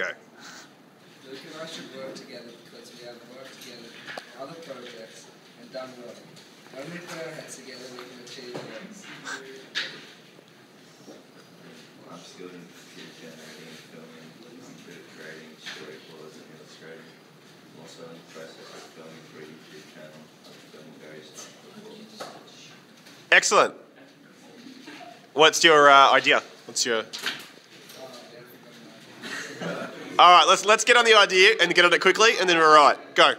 Go. Luke and I should work together because we have worked together on other projects and done well. When we put our heads together, we can achieve things. I'm skilled in computer generating and filming. I'm good at creating storyboards and illustrating. I'm also in the process of filming for a YouTube channel. I've filmed various times. Excellent. What's your uh, idea? What's your? All right, let's let's get on the idea and get on it quickly, and then we're right. Go.